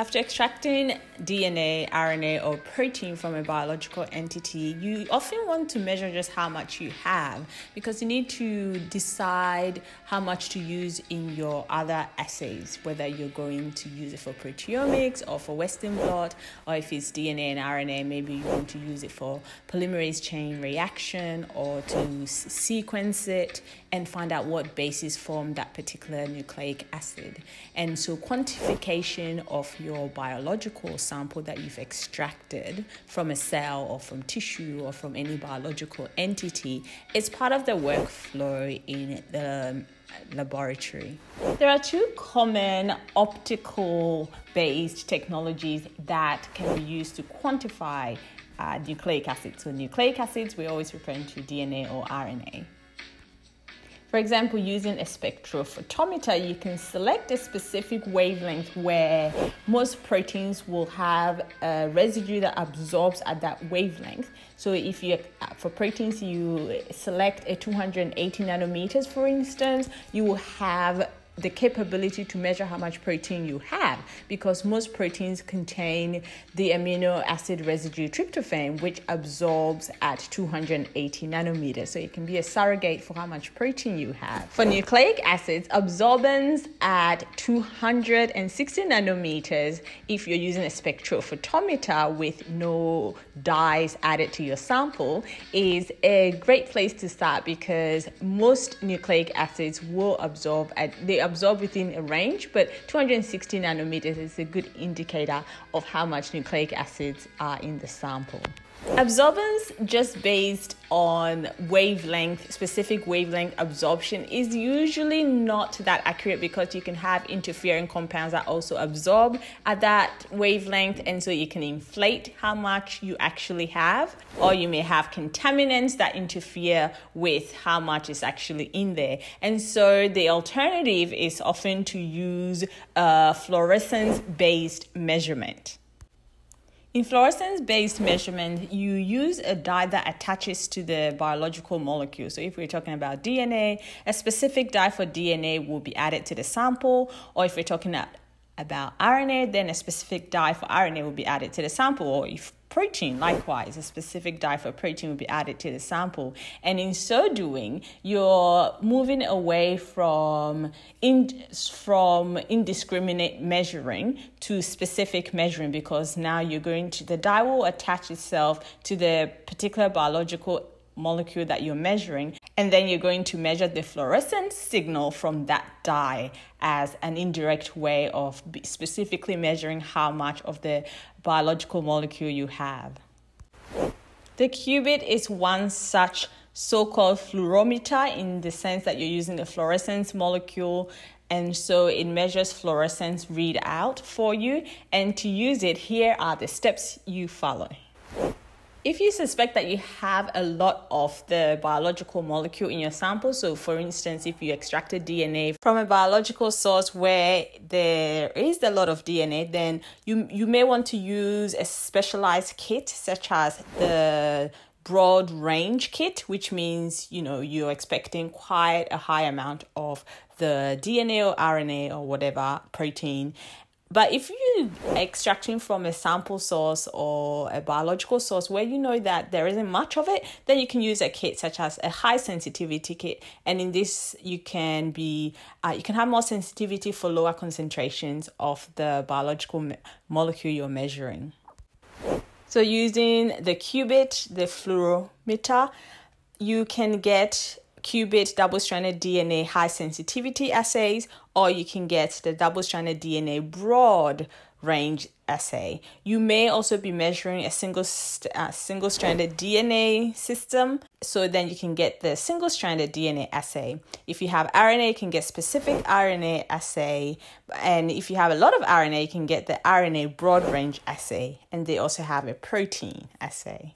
After extracting DNA, RNA, or protein from a biological entity, you often want to measure just how much you have because you need to decide how much to use in your other assays, whether you're going to use it for proteomics or for Western blot, or if it's DNA and RNA, maybe you want to use it for polymerase chain reaction or to sequence it and find out what bases form that particular nucleic acid. And so, quantification of your your biological sample that you've extracted from a cell or from tissue or from any biological entity is part of the workflow in the laboratory. There are two common optical based technologies that can be used to quantify uh, nucleic acids. So, nucleic acids, we always refer to DNA or RNA. For example, using a spectrophotometer, you can select a specific wavelength where most proteins will have a residue that absorbs at that wavelength. So if you for proteins you select a 280 nanometers for instance, you will have the capability to measure how much protein you have because most proteins contain the amino acid residue tryptophan, which absorbs at 280 nanometers. So it can be a surrogate for how much protein you have. For nucleic acids, absorbance at 260 nanometers, if you're using a spectrophotometer with no dyes added to your sample, is a great place to start because most nucleic acids will absorb at they absorb within a range, but 260 nanometers is a good indicator of how much nucleic acids are in the sample. Absorbance just based on wavelength, specific wavelength absorption is usually not that accurate because you can have interfering compounds that also absorb at that wavelength, and so you can inflate how much you actually have, or you may have contaminants that interfere with how much is actually in there. And so the alternative is often to use uh, a fluorescence based measurement. In fluorescence based measurement, you use a dye that attaches to the biological molecule. So, if we're talking about DNA, a specific dye for DNA will be added to the sample, or if we're talking about RNA, then a specific dye for RNA will be added to the sample, or if protein. Likewise, a specific dye for protein will be added to the sample. And in so doing, you're moving away from, in, from indiscriminate measuring to specific measuring because now you're going to, the dye will attach itself to the particular biological molecule that you're measuring, and then you're going to measure the fluorescence signal from that dye as an indirect way of specifically measuring how much of the biological molecule you have. The qubit is one such so called fluorometer in the sense that you're using a fluorescence molecule and so it measures fluorescence readout for you. And to use it, here are the steps you follow. If you suspect that you have a lot of the biological molecule in your sample, so for instance, if you extracted DNA from a biological source where there is a lot of DNA, then you, you may want to use a specialized kit such as the broad range kit, which means you know you're expecting quite a high amount of the DNA or RNA or whatever protein, but if you're extracting from a sample source or a biological source where you know that there isn't much of it, then you can use a kit such as a high sensitivity kit. And in this, you can be uh, you can have more sensitivity for lower concentrations of the biological me- molecule you're measuring. So using the qubit, the fluorometer, you can get qubit double stranded DNA high sensitivity assays, or you can get the double stranded DNA broad range assay. You may also be measuring a single uh, single stranded DNA system, so then you can get the single stranded DNA assay. If you have RNA, you can get specific RNA assay, and if you have a lot of RNA, you can get the RNA broad range assay, and they also have a protein assay.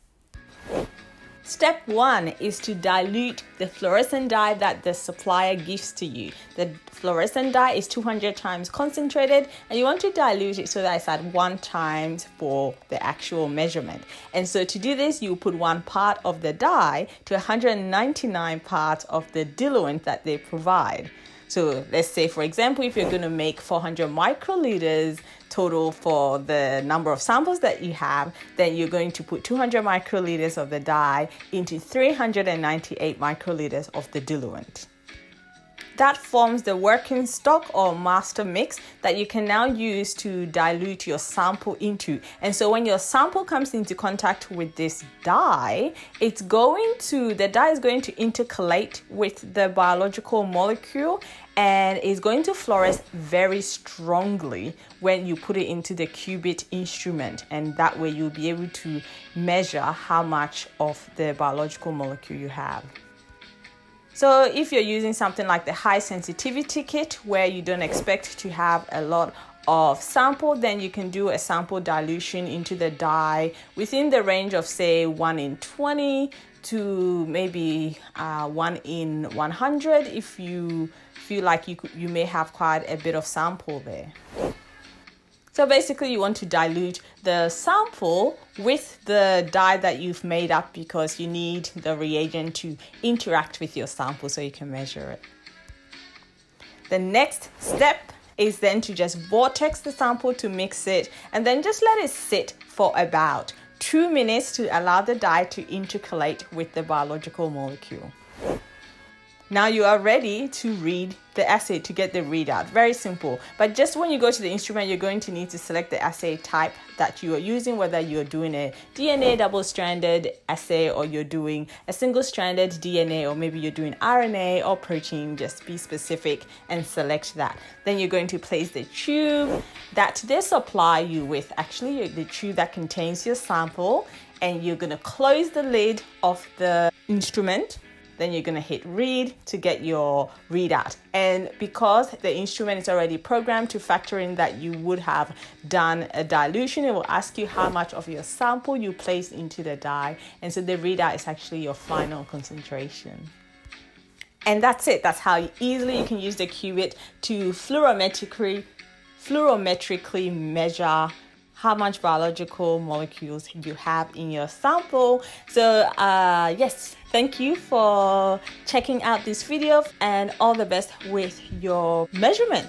Step one is to dilute the fluorescent dye that the supplier gives to you. The fluorescent dye is 200 times concentrated and you want to dilute it so that it's at one times for the actual measurement. And so to do this, you put one part of the dye to 199 parts of the diluent that they provide. So let's say, for example, if you're going to make 400 microliters total for the number of samples that you have, then you're going to put 200 microliters of the dye into 398 microliters of the diluent. That forms the working stock or master mix that you can now use to dilute your sample into. And so when your sample comes into contact with this dye, it's going to, the dye is going to intercalate with the biological molecule and is going to fluoresce very strongly when you put it into the qubit instrument and that way you'll be able to measure how much of the biological molecule you have. So if you're using something like the high sensitivity kit where you don't expect to have a lot of sample, then you can do a sample dilution into the dye within the range of say 1 in 20 to maybe uh, 1 in 100 if you feel like you, you may have quite a bit of sample there. So basically you want to dilute the sample with the dye that you've made up because you need the reagent to interact with your sample so you can measure it. The next step is then to just vortex the sample to mix it and then just let it sit for about two minutes to allow the dye to intercalate with the biological molecule. Now you are ready to read the assay to get the readout. Very simple. But just when you go to the instrument, you're going to need to select the assay type that you are using, whether you're doing a DNA double-stranded assay or you're doing a single-stranded DNA or maybe you're doing RNA or protein. Just be specific and select that. Then you're going to place the tube that they supply you with, actually the tube that contains your sample and you're going to close the lid of the instrument then you're going to hit read to get your readout. And because the instrument is already programmed to factor in that you would have done a dilution, it will ask you how much of your sample you placed into the dye. And so the readout is actually your final concentration. And that's it. That's how easily you can use the qubit to fluorometrically, fluorometrically measure how much biological molecules you have in your sample. So uh, yes, thank you for checking out this video and all the best with your measurement.